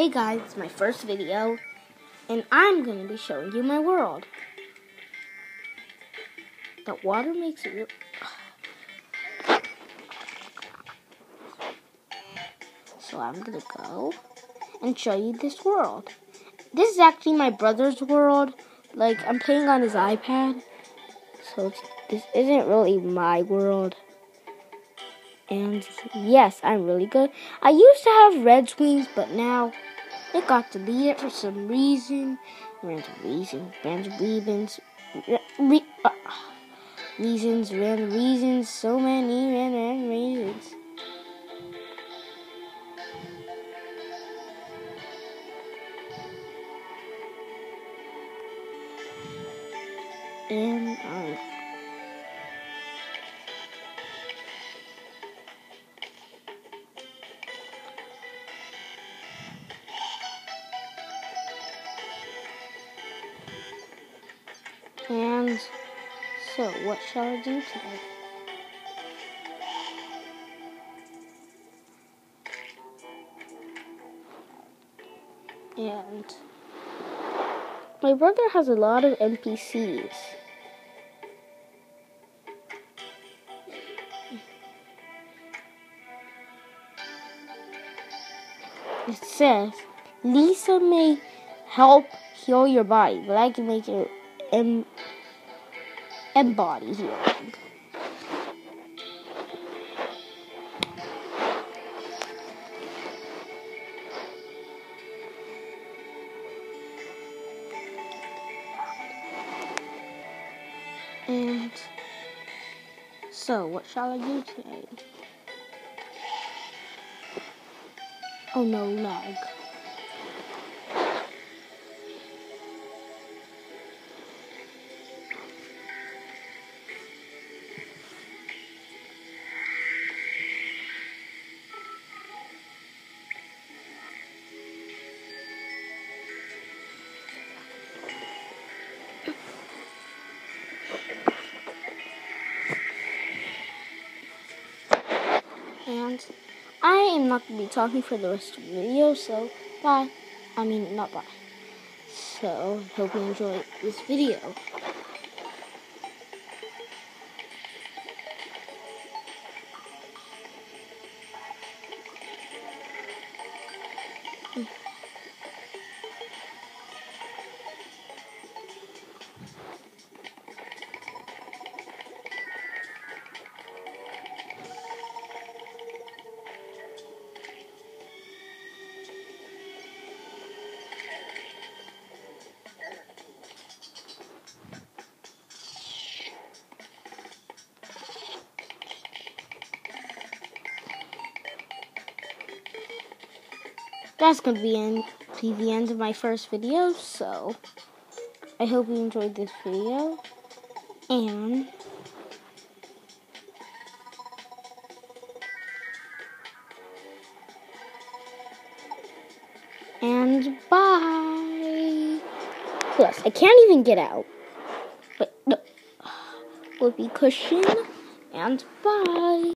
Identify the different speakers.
Speaker 1: Hey guys, it's my first video, and I'm going to be showing you my world. The water makes it real... So I'm going to go and show you this world. This is actually my brother's world. Like, I'm playing on his iPad. So this isn't really my world. And yes, I'm really good. I used to have red swings, but now it got deleted for some reason. Random reason, random reasons, re, uh, reasons, random reasons, so many random reasons. And um, And so, what shall I do today? And my brother has a lot of NPCs. It says Lisa may help heal your body, but I can make it em- embody healing. And so, what shall I do today? Oh no, lag. And I am not going to be talking for the rest of the video, so bye. I mean, not bye. So, hope you enjoy this video. That's to be, end, be the end of my first video. So, I hope you enjoyed this video. And... And bye. Plus, I can't even get out. But no. Whoopee cushion. And bye.